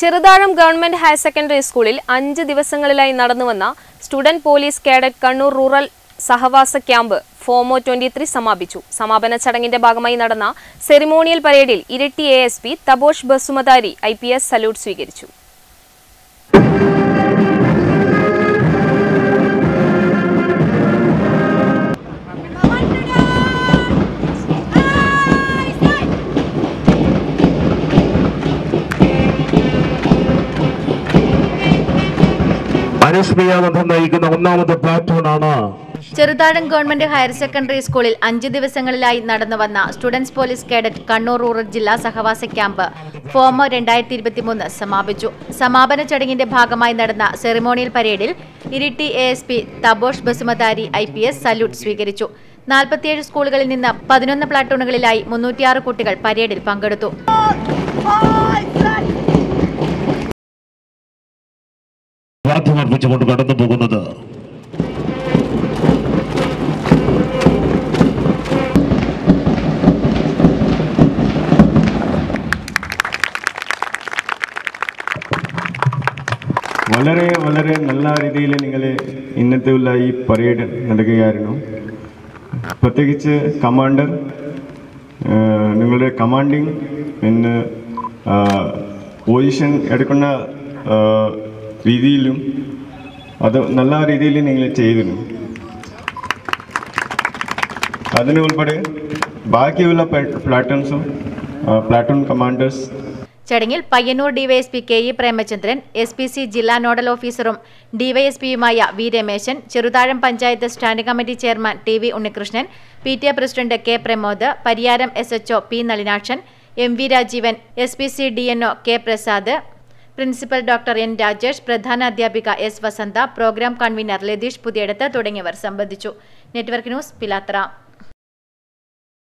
Cheruthazham government higher secondary സ്കൂളിൽ അഞ്ച് ദിവസങ്ങളിലായി നടന്നുവന്ന student police cadet Kannur rural സഹവാസ camp ഫോമോ ട്വന്റി ത്രീ സമാപിച്ചു. സമാപന ചടങ്ങിന്റെ ഭാഗമായി നടന്ന സെറിമോണിയൽ പരേഡിൽ Iritty A S P Tapos Basumatary I P S salute സ്വീകരിച്ചു. അനുസ്മയാനന്ദം നയിക്കുന്ന ഒന്നാമത്തെ പ്ലാറ്റൂൺ ആണ്. ചെറുതാഴം ഗവൺമെന്റ് ഹയർ സെക്കൻഡറി സ്കൂളിൽ അഞ്ച് ദിവസങ്ങളിലായി നടന്നു വന്ന students police cadet Kannur rural ജില്ലാ സഹവാസ ക്യാമ്പ് ഫോമോ രണ്ടായിരത്തി ഇരുപത്തിമൂന്ന് സമാപിച്ചു. സമാപന ചടങ്ങിന്റെ ഭാഗമായി നടന്ന സെറിമോണിയൽ പരേഡിൽ Iritty A S P Tapos Basumatary I P S salute സ്വീകരിച്ചു. നാൽപ്പത്തിയേഴ് സ്കൂളുകളിൽ നിന്ന് പതിനൊന്ന് പ്ലാറ്റൂണുകളിലായി മുന്നൂറ്റിയാറ് കുട്ടികൾ പരേഡിൽ പങ്കെടുത്തു. വാദ്യമർപ്പിച്ചുകൊണ്ട് കടന്നു പോകുന്നത്. വളരെ വളരെ നല്ല രീതിയിൽ നിങ്ങൾ ഇന്നത്തെ ഉള്ള ഈ പരേഡ് നടക്കുകയായിരുന്നു. പ്രത്യേകിച്ച് കമാൻഡർ നിങ്ങളുടെ കമാൻഡിങ് പിന്നെ പൊസിഷൻ എടുക്കുന്ന രീതിയിലും അത് നല്ല രീതിയിൽ നിങ്ങൾ ചെയ്തിരുന്നു. അതിന് ഉൾപ്പെടെ ബാക്കിയുള്ള പ്ലാറ്റൂൺസും പ്ലാറ്റൂൺ കമാൻഡേഴ്സ്. ചടങ്ങിൽ Payyanur DYSP K E Premachandran S P C ജില്ലാ നോഡൽ ഓഫീസറും ഡിവൈഎസ്പിയുമായ V Rameshan Cheruthazham panchayat standing committee chairman T V Unnikrishnan P T A president K Pramod Pariyaram S H O P Nalinakshan M V Rajeevan S P C D N O K Prasad principal doctor N Rajesh പ്രധാന അധ്യാപിക S Vasantha programme convener Latheesh Puthiyadath തുടങ്ങിയവർ സംബന്ധിച്ചു. Network news പിലാത്ര.